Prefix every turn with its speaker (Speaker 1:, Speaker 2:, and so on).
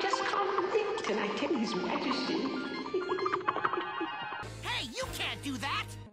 Speaker 1: just Robin Hood. Just and I tell His Majesty.
Speaker 2: Hey, you can't do that!